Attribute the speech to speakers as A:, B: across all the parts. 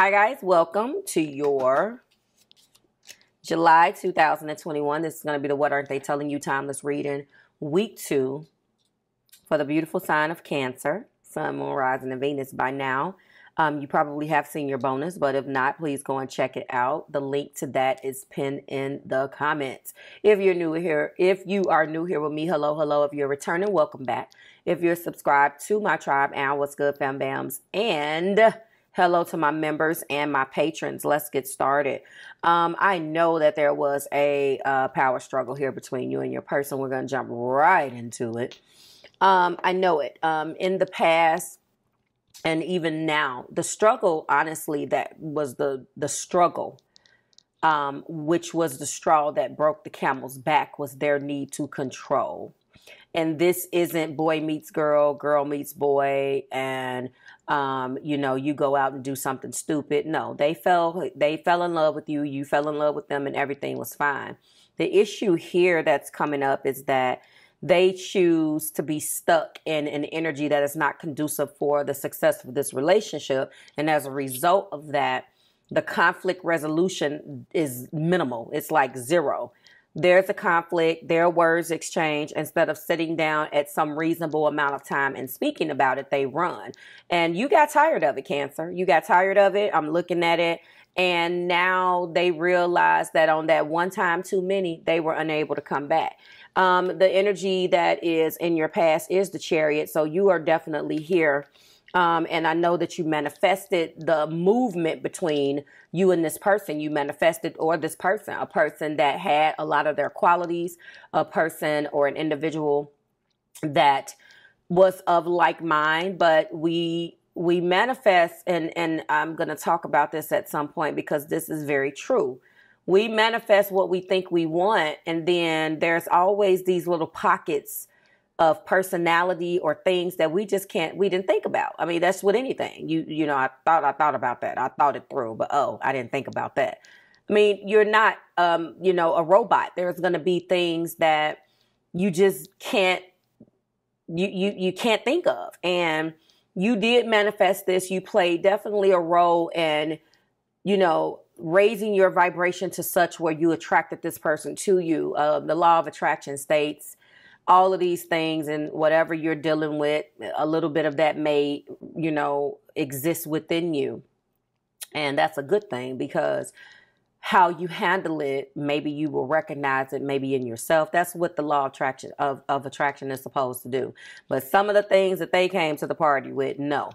A: Hi, guys. Welcome to your July 2021. This is going to be the What Aren't They Telling You Timeless Reading, week two for the beautiful sign of Cancer, Sun, Moon, Rising, and Venus by now. Um, you probably have seen your bonus, but if not, please go and check it out. The link to that is pinned in the comments. If you're new here, if you are new here with me, hello, hello. If you're returning, welcome back. If you're subscribed to my tribe, and what's good, fam bams, and Hello to my members and my patrons. Let's get started. Um, I know that there was a uh, power struggle here between you and your person. We're going to jump right into it. Um, I know it. Um, in the past, and even now, the struggle, honestly, that was the the struggle, um, which was the straw that broke the camel's back, was their need to control. And this isn't boy meets girl, girl meets boy, and um, you know, you go out and do something stupid. No, they fell they fell in love with you, you fell in love with them and everything was fine. The issue here that's coming up is that they choose to be stuck in an energy that is not conducive for the success of this relationship. And as a result of that, the conflict resolution is minimal. It's like zero there's a conflict, their words exchanged. Instead of sitting down at some reasonable amount of time and speaking about it, they run. And you got tired of it, Cancer. You got tired of it. I'm looking at it. And now they realize that on that one time too many, they were unable to come back. Um, the energy that is in your past is the chariot. So you are definitely here um, and I know that you manifested the movement between you and this person. You manifested, or this person, a person that had a lot of their qualities, a person or an individual that was of like mind, but we we manifest and and I'm going to talk about this at some point because this is very true. We manifest what we think we want and then there's always these little pockets of personality or things that we just can't we didn't think about. I mean, that's with anything. You you know, I thought I thought about that. I thought it through, but oh, I didn't think about that. I mean, you're not um, you know, a robot. There's going to be things that you just can't you you you can't think of. And you did manifest this. You played definitely a role in you know, raising your vibration to such where you attracted this person to you. Uh, the law of attraction states all of these things and whatever you're dealing with, a little bit of that may, you know, exist within you. And that's a good thing because how you handle it, maybe you will recognize it maybe in yourself. That's what the law of attraction of, of attraction is supposed to do. But some of the things that they came to the party with, no.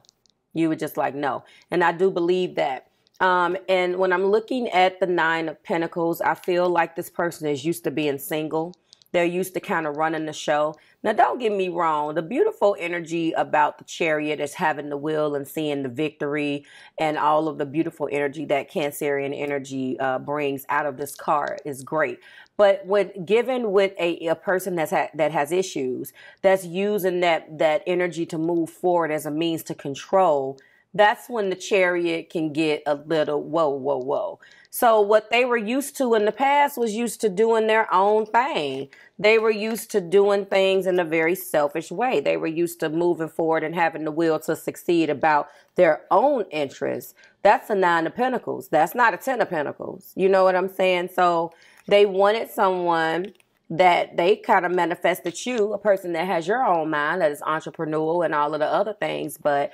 A: You were just like, no. And I do believe that. Um, and when I'm looking at the nine of pentacles, I feel like this person is used to being single they're used to kind of running the show. Now, don't get me wrong. The beautiful energy about the chariot is having the will and seeing the victory and all of the beautiful energy that Cancerian energy uh, brings out of this card is great. But when given with a, a person that's ha- that has issues, that's using that that energy to move forward as a means to control, that's when the chariot can get a little whoa, whoa, whoa. So what they were used to in the past was used to doing their own thing. They were used to doing things in a very selfish way. They were used to moving forward and having the will to succeed about their own interests. That's a nine of pentacles. That's not a ten of pentacles. You know what I'm saying? So they wanted someone that they kind of manifested you, a person that has your own mind, that is entrepreneurial and all of the other things, but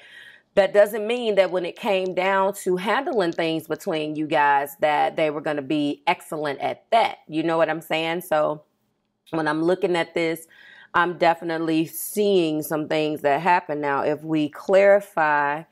A: that doesn't mean that when it came down to handling things between you guys that they were going to be excellent at that. You know what I'm saying? So when I'm looking at this, I'm definitely seeing some things that happen now. If we clarify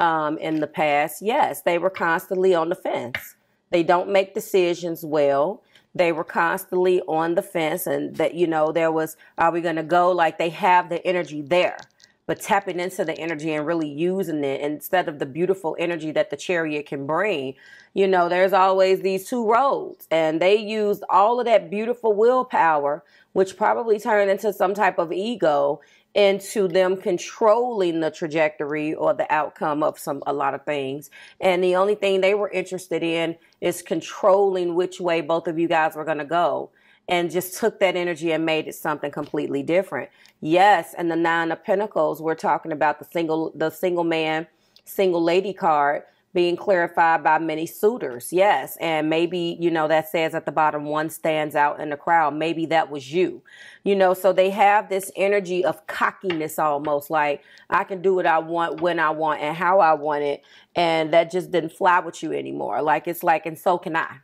A: um, in the past, yes, they were constantly on the fence. They don't make decisions well. They were constantly on the fence, and that you know there was, are we going to go? Like they have the energy there but tapping into the energy and really using it instead of the beautiful energy that the chariot can bring. You know, there's always these two roads, and they used all of that beautiful willpower, which probably turned into some type of ego into them controlling the trajectory or the outcome of some a lot of things and the only thing they were interested in is controlling which way both of you guys were going to go and just took that energy and made it something completely different. Yes, and the nine of pentacles, we're talking about the single the single man, single lady card. being clarified by many suitors. Yes. And maybe, you know, that says at the bottom, one stands out in the crowd. Maybe that was you, you know, so they have this energy of cockiness almost like I can do what I want when I want and how I want it. And that just didn't fly with you anymore. Like it's like, and so can I.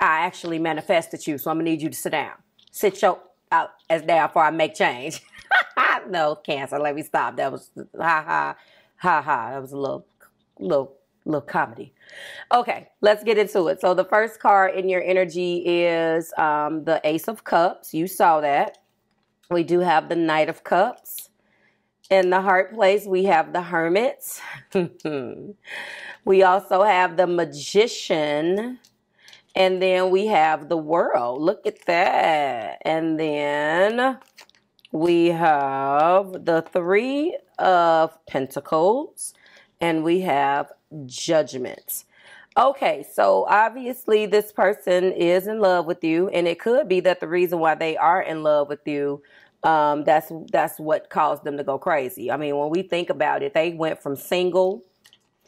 A: I actually manifested you. So I'm to need you to sit down. Sit your out as down before I make change. no, cancer. Let me stop. That was ha ha ha ha. That was a little little little comedy. Okay, let's get into it. So the first card in your energy is um, the Ace of Cups. You saw that. We do have the Knight of Cups. In the heart place, we have the Hermit. we also have the Magician. And then we have the World. Look at that. And then we have the Three of Pentacles. And we have judgment. Okay, so obviously this person is in love with you, and it could be that the reason why they are in love with you, um, that's that's what caused them to go crazy. I mean, when we think about it, they went from single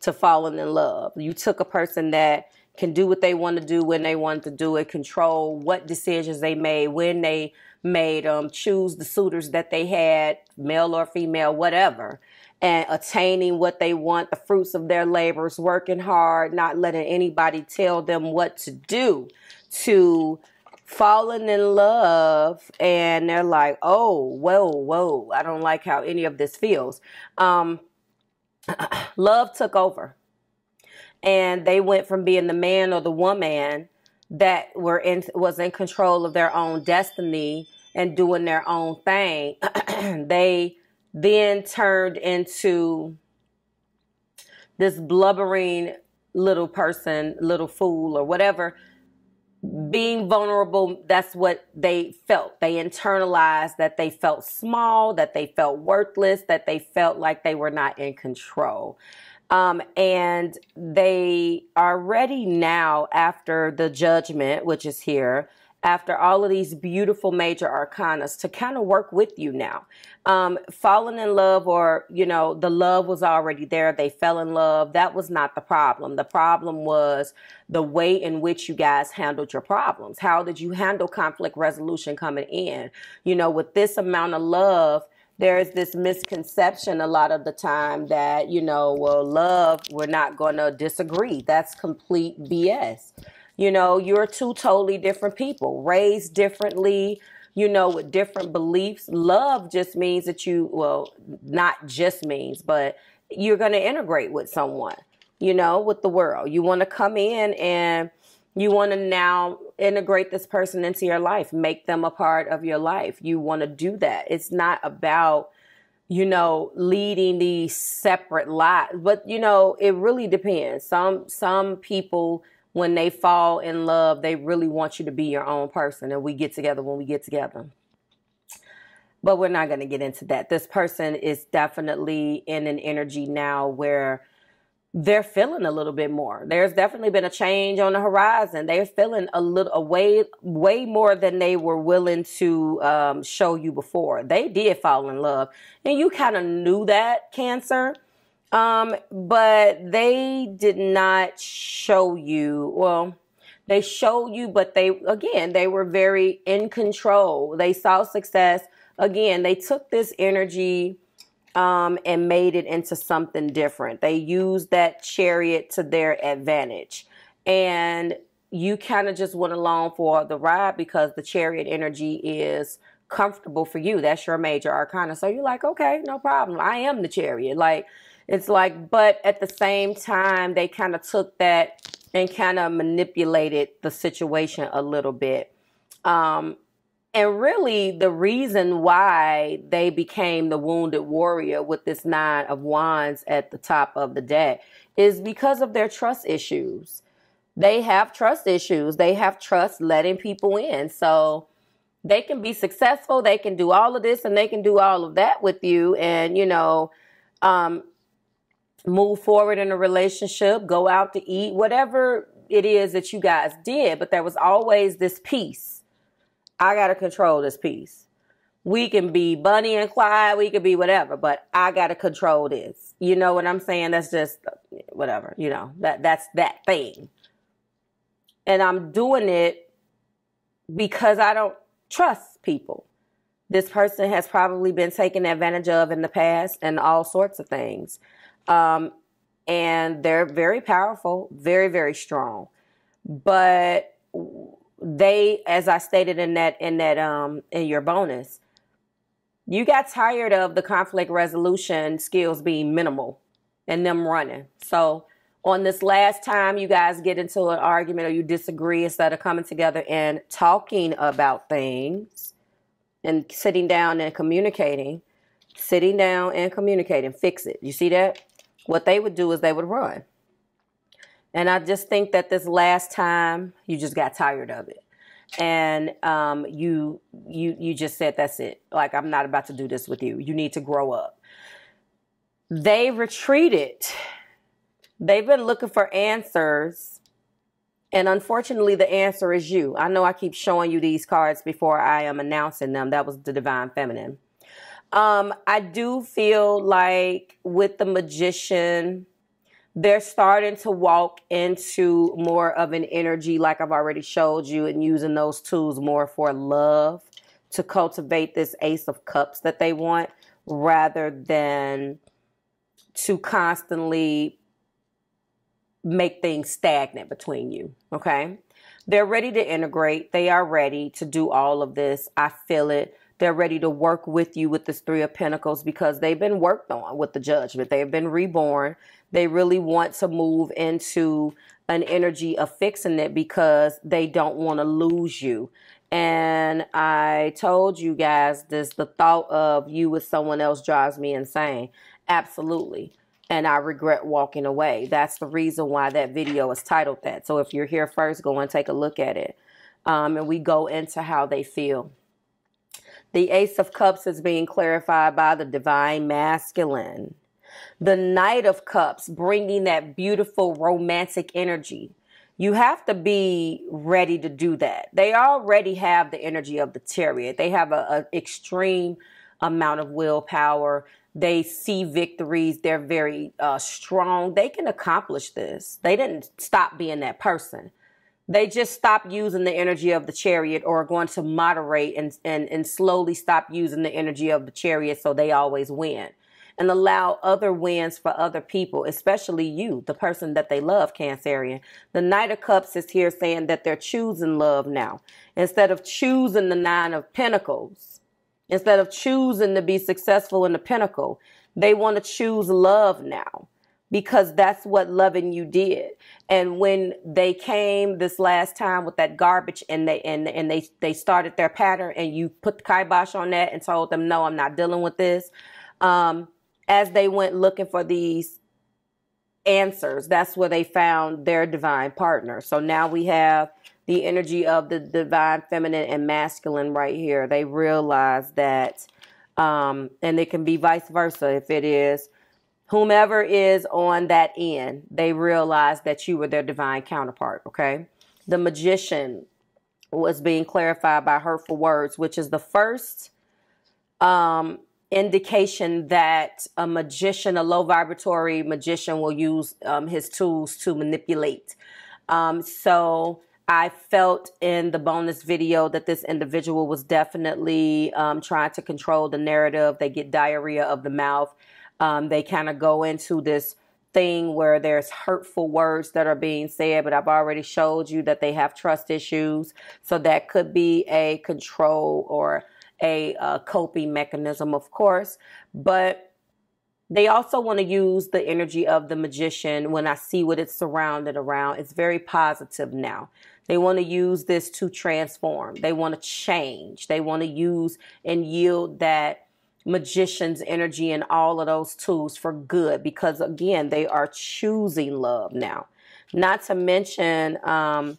A: to falling in love. You took a person that can do what they want to do when they want to do it, control what decisions they made, when they made them, um, choose the suitors that they had, male or female, whatever and attaining what they want, the fruits of their labors, working hard, not letting anybody tell them what to do, to falling in love and they're like, oh, whoa, whoa, I don't like how any of this feels. Um, love took over. And they went from being the man or the woman that were in was in control of their own destiny and doing their own thing. they then turned into this blubbering little person, little fool, or whatever. Being vulnerable, that's what they felt. They internalized that they felt small, that they felt worthless, that they felt like they were not in control. Um, and they are ready now after the judgment, which is here, after all of these beautiful major arcanas to kind of work with you now. Um, falling in love or, you know, the love was already there. They fell in love. That was not the problem. The problem was the way in which you guys handled your problems. How did you handle conflict resolution coming in? You know, with this amount of love, there's this misconception a lot of the time that, you know, well, love, we're not going to disagree. That's complete BS. You know, you're two totally different people, raised differently, you know, with different beliefs. Love just means that you, well, not just means, but you're going to integrate with someone, you know, with the world. You want to come in and you want to now integrate this person into your life, make them a part of your life. You want to do that. It's not about, you know, leading these separate lives, but you know, it really depends. Some some people when they fall in love, they really want you to be your own person. And we get together when we get together. But we're not going to get into that. This person is definitely in an energy now where they're feeling a little bit more. There's definitely been a change on the horizon. They're feeling a little a way way more than they were willing to um, show you before. They did fall in love, and you kind of knew that, Cancer. Um, but they did not show you, well, they showed you, but they, again, they were very in control. They saw success. Again, they took this energy um, and made it into something different. They used that chariot to their advantage. And you kind of just went along for the ride because the chariot energy is comfortable for you. That's your major arcana. So you're like, okay, no problem. I am the chariot. Like, it's like, but at the same time, they kind of took that and kind of manipulated the situation a little bit. Um, and really, the reason why they became the wounded warrior with this nine of wands at the top of the deck is because of their trust issues. They have trust issues. They have trust letting people in. So they can be successful. They can do all of this and they can do all of that with you. And, you know, um, move forward in a relationship, go out to eat, whatever it is that you guys did, but there was always this piece. I got to control this piece. We can be Bonnie and Clyde, we can be whatever, but I got to control this. You know what I'm saying? That's just whatever, you know, that that's that thing. And I'm doing it because I don't trust people. This person has probably been taken advantage of in the past and all sorts of things. Um, and they're very powerful, very, very strong. But they, as I stated in that, in that, um, in your bonus, you got tired of the conflict resolution skills being minimal and them running. So on this last time you guys get into an argument or you disagree, instead of coming together and talking about things and sitting down and communicating, sitting down and communicating, fix it. You see that? What they would do is they would run. And I just think that this last time you just got tired of it. And um, you you you just said that's it. Like I'm not about to do this with you. You need to grow up. They retreated They've been looking for answers. And unfortunately, the answer is you. I know I keep showing you these cards before I am announcing them. That was the Divine Feminine. Um, I do feel like with the Magician, they're starting to walk into more of an energy, like I've already showed you, and using those tools more for love to cultivate this Ace of Cups that they want rather than to constantly make things stagnant between you. Okay. They're ready to integrate. They are ready to do all of this. I feel it. They're ready to work with you with this Three of Pentacles because they've been worked on with the judgment. They've been reborn. They really want to move into an energy of fixing it because they don't want to lose you. And I told you guys this the thought of you with someone else drives me insane. Absolutely and I regret walking away. That's the reason why that video is titled that. So if you're here first, go and take a look at it. Um, and we go into how they feel. The Ace of Cups is being clarified by the Divine Masculine. The Knight of Cups bringing that beautiful romantic energy. You have to be ready to do that. They already have the energy of the chariot. They have an extreme amount of willpower they see victories. They're very uh, strong. They can accomplish this. They didn't stop being that person. They just stopped using the energy of the chariot or are going to moderate and, and, and slowly stop using the energy of the chariot so they always win and allow other wins for other people, especially you, the person that they love, Cancerian. The Knight of Cups is here saying that they're choosing love now instead of choosing the Nine of Pentacles Instead of choosing to be successful in the pinnacle, they want to choose love now because that's what loving you did. And when they came this last time with that garbage and they and and they they started their pattern and you put the kibosh on that and told them no, I'm not dealing with this. Um, as they went looking for these answers, that's where they found their divine partner. So now we have the energy of the divine feminine and masculine right here. They realize that, um, and it can be vice versa if it is whomever is on that end, they realize that you were their divine counterpart, okay? The magician was being clarified by hurtful words, which is the first um, indication that a magician, a low vibratory magician, will use um, his tools to manipulate. Um, so, I felt in the bonus video that this individual was definitely um, trying to control the narrative. They get diarrhea of the mouth. Um, they kind of go into this thing where there's hurtful words that are being said, but I've already showed you that they have trust issues. So that could be a control or a, a coping mechanism, of course. But they also want to use the energy of the magician when I see what it's surrounded around. It's very positive now. They want to use this to transform. They want to change. They want to use and yield that magician's energy and all of those tools for good because, again, they are choosing love now. Not to mention, um,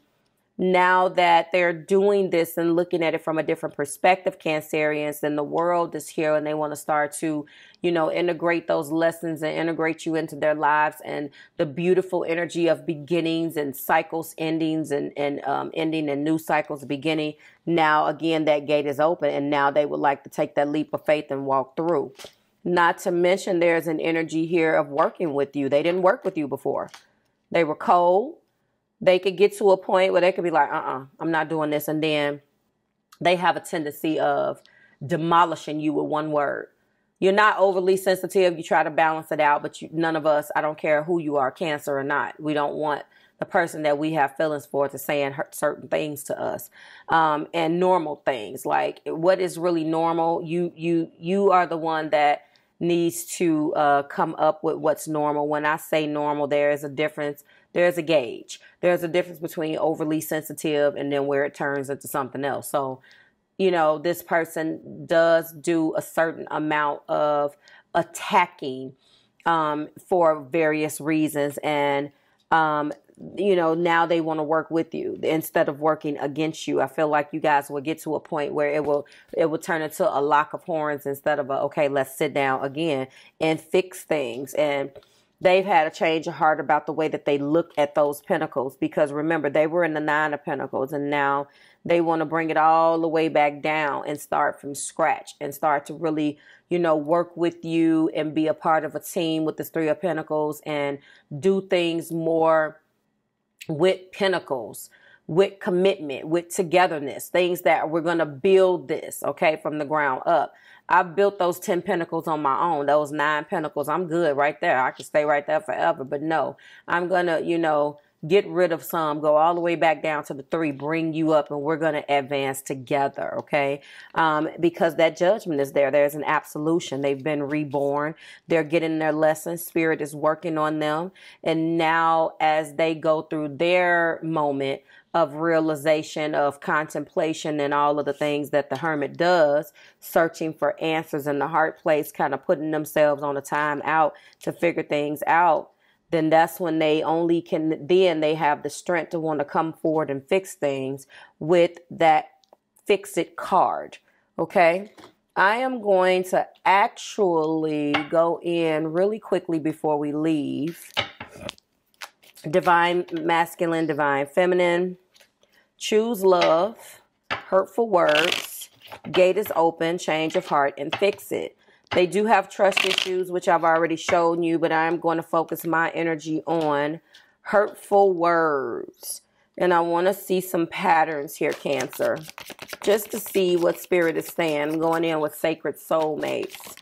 A: now that they're doing this and looking at it from a different perspective, Cancerians, then the world is here and they want to start to, you know, integrate those lessons and integrate you into their lives and the beautiful energy of beginnings and cycles, endings and, and um, ending and new cycles beginning. Now, again, that gate is open and now they would like to take that leap of faith and walk through. Not to mention, there's an energy here of working with you. They didn't work with you before. They were cold. They could get to a point where they could be like, uh uh-uh, uh, i am not doing this. And then they have a tendency of demolishing you with one word. You're not overly sensitive. You try to balance it out, but you, none of us, I don't care who you are, cancer or not, we don't want the person that we have feelings for to saying certain things to us um, and normal things like what is really normal you you you are the one that needs to uh, come up with what's normal when i say normal there is a difference there's a gauge there's a difference between overly sensitive and then where it turns into something else so you know, this person does do a certain amount of attacking um, for various reasons. And, um, you know, now they want to work with you instead of working against you. I feel like you guys will get to a point where it will it will turn into a lock of horns instead of a okay, let's sit down again and fix things. And they've had a change of heart about the way that they look at those pentacles because remember they were in the nine of pentacles and now they want to bring it all the way back down and start from scratch and start to really, you know, work with you and be a part of a team with the Three of Pentacles and do things more with pentacles, with commitment, with togetherness, things that we're going to build this, okay, from the ground up. I built those 10 pentacles on my own, those nine pentacles. I'm good right there. I can stay right there forever. But no, I'm going to, you know, get rid of some, go all the way back down to the three, bring you up, and we're going to advance together, okay? Um, because that judgment is there. There's an absolution. They've been reborn. They're getting their lesson. Spirit is working on them. And now, as they go through their moment of realization, of contemplation, and all of the things that the hermit does, searching for answers in the heart place, kind of putting themselves on a time out to figure things out then that's when they only can then they have the strength to want to come forward and fix things with that fix it card okay? I am going to actually go in really quickly before we leave. Divine masculine divine feminine choose love hurtful words gate is open change of heart and fix it they do have trust issues, which I've already shown you, but I'm going to focus my energy on hurtful words. And I want to see some patterns here, Cancer, just to see what Spirit is saying. I'm going in with sacred soulmates.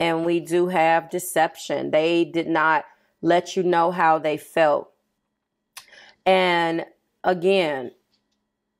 A: And we do have deception. They did not let you know how they felt. And again,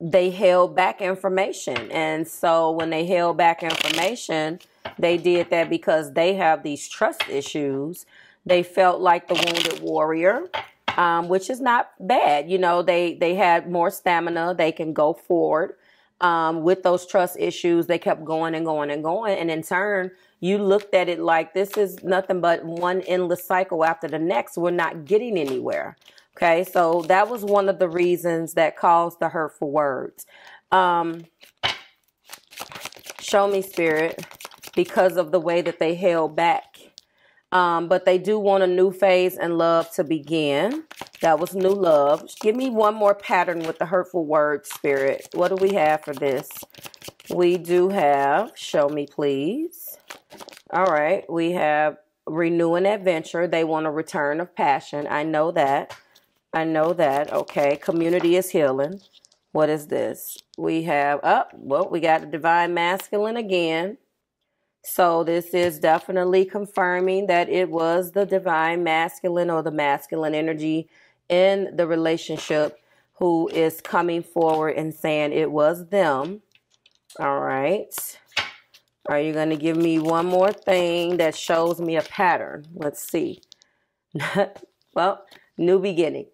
A: they held back information. And so when they held back information, they did that because they have these trust issues. They felt like the wounded warrior, um, which is not bad. You know, they they had more stamina. They can go forward. Um, with those trust issues, they kept going and going and going. And in turn, you looked at it like this is nothing but one endless cycle after the next. We're not getting anywhere. Okay, so that was one of the reasons that caused the hurtful words. Um, show me, Spirit because of the way that they held back. Um, but they do want a new phase and love to begin. That was new love. Give me one more pattern with the hurtful word spirit. What do we have for this? We do have, show me please. All right, we have renew an adventure. They want a return of passion. I know that. I know that. Okay, community is healing. What is this? We have, up. Oh, well, we got the divine masculine again. So this is definitely confirming that it was the divine masculine or the masculine energy in the relationship who is coming forward and saying it was them. All right. Are you going to give me one more thing that shows me a pattern? Let's see. well, new beginnings.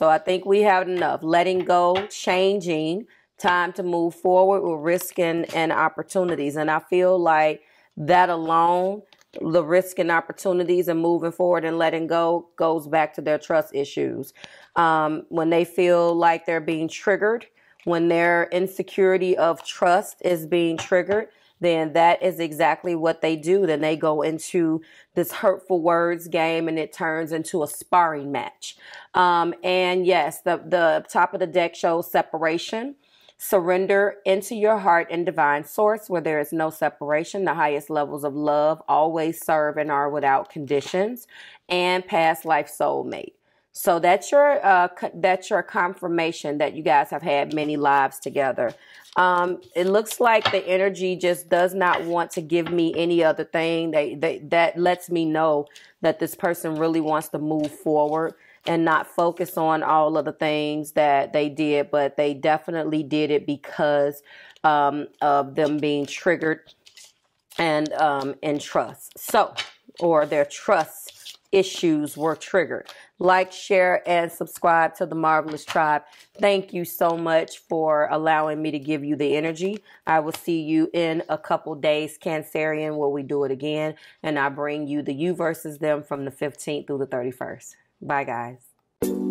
A: So I think we have enough. Letting go, changing, time to move forward with risk and, and opportunities. And I feel like that alone, the risk and opportunities and moving forward and letting go goes back to their trust issues. Um, when they feel like they're being triggered, when their insecurity of trust is being triggered, then that is exactly what they do. Then they go into this hurtful words game and it turns into a sparring match. Um, and yes, the, the top of the deck shows separation. Surrender into your heart and divine source where there is no separation. The highest levels of love always serve and are without conditions. And past life soulmate. So that's your uh, that's your confirmation that you guys have had many lives together. Um, it looks like the energy just does not want to give me any other thing. They, they that lets me know that this person really wants to move forward and not focus on all of the things that they did, but they definitely did it because um, of them being triggered and um, in trust. So, or their trust issues were triggered. Like, share, and subscribe to the Marvelous Tribe. Thank you so much for allowing me to give you the energy. I will see you in a couple days, Cancerian, where we do it again. And I bring you the you versus them from the 15th through the 31st. Bye, guys.